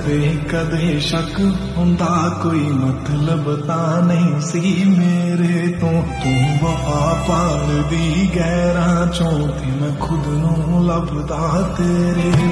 ਕਦੇ ਕਦੇ ਸ਼ੱਕ ਹੁੰਦਾ ਕੋਈ ਮਤਲਬ ਤਾਂ ਨਹੀਂ ਸੀ ਮੇਰੇ ਤੋਂ ਤੂੰ ਵਫਾ ਪਾਲਦੀ ਗੈਰਾਂ ਚੋਂ ਤੇ ਮੈਂ ਖੁਦ ਨੂੰ ਲੱਭਦਾ ਤੇਰੇ